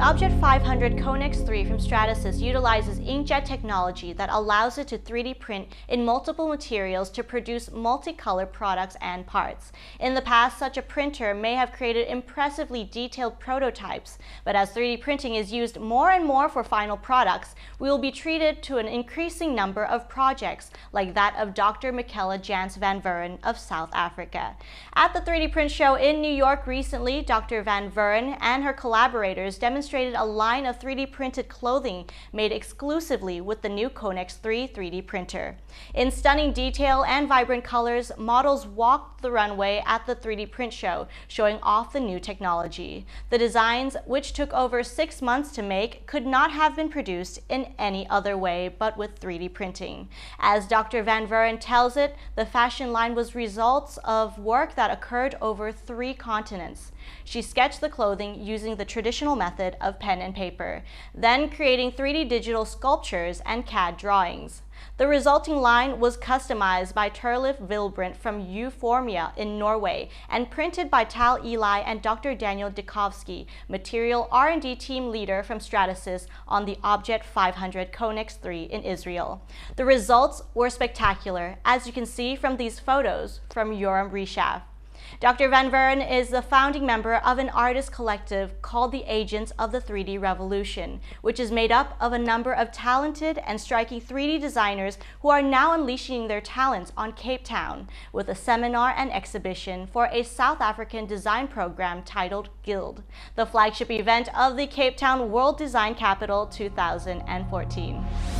Objet 500 Connex 3 from Stratasys utilizes inkjet technology that allows it to 3D print in multiple materials to produce multicolor products and parts. In the past, such a printer may have created impressively detailed prototypes, but as 3D printing is used more and more for final products, we will be treated to an increasing number of projects, like that of Dr. Michaella Janse van Vuuren of South Africa. At the 3D Print Show in New York recently, Dr. Van Vuuren and her collaborators demonstrated demonstrated a line of 3D printed clothing made exclusively with the new Connex 3 3D printer. In stunning detail and vibrant colors, models walked the runway at the 3D print show, showing off the new technology. The designs, which took over six months to make, could not have been produced in any other way but with 3D printing. As Dr. Van Vuuren tells it, the fashion line was results of work that occurred over three continents. She sketched the clothing using the traditional method of pen and paper, then creating 3D digital sculptures and CAD drawings. The resulting line was customized by Turlif Vilbrandt from Uformia in Norway and printed by Tal Ely and Dr. Daniel Dikovsky, material R&D team leader from Stratasys on the Objet 500 Connex 3 in Israel. The results were spectacular, as you can see from these photos from Yoram Reshef. Dr. Van Vuuren is the founding member of an artist collective called the Agents of the 3D Revolution, which is made up of a number of talented and striking 3D designers who are now unleashing their talents on Cape Town with a seminar and exhibition for a South African design program titled Guild, the flagship event of the Cape Town World Design Capital 2014.